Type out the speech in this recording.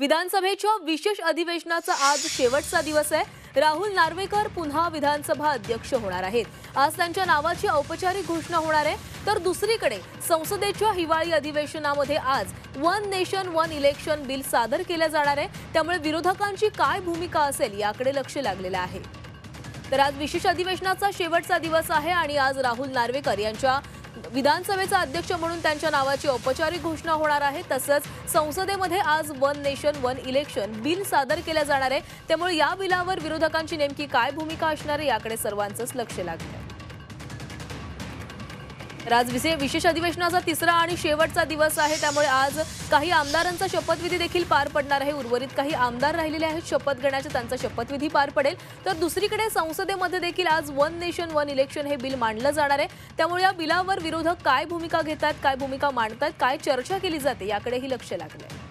विधानसभेच्या विशेष अधिवेशनाचा आज शेवटचा दिवस आहे. राहुल नार्वेकर पुन्हा विधानसभा अध्यक्ष होणार आहेत. आज त्यांच्या नावाची औपचारिक घोषणा होणार आहे. तर दुसरीकडे संसदेच्या हिवाळी अधिवेशनामध्ये आज one nation one election bill सादर केलं जाणार आहे. त्यामुळे विरोधकांची काय भूमिका असेल याकडे लक्ष लागलेलं आहे. तर आज विशेष अधिवेशनाचा शेवटचा दिवस आहे आणि आज राहुल नार्वेकर यांच्या विधानसभेचा अध्यक्ष म्हणून त्यांच्या नावाची औपचारिक घोषणा होणार आहे. तसंच संसदेमध्ये आज one nation one election bill सादर केलं जाणार आहे. त्यामुळे या बिलावर विरोधकांची नेमकी काय भूमिका असणार आहे याकडे सर्वांचंच लक्ष लागलं आहे विशेष अधिवेशनाचा तिसरा आणि शेवटचा दिवस आहे. त्यामुळे आज काही आमदारांचा शपथविधी देखील पार पडणार आहे. उर्वरित काही आमदार राहिलेले आहेत. शपथ घेण्याचा त्यांचा शपथविधी पार पडेल. तर दुसरीकडे संसदेमध्ये देखील आज वन नेशन वन इलेक्शन हे बिल मांडलं जाणार आहे. त्यामुळे या बिलावर विरोधक काय भूमिका घेतात काय भूमिका मांडतात काय चर्चा केली जाते याकडेही लक्ष लागलंय.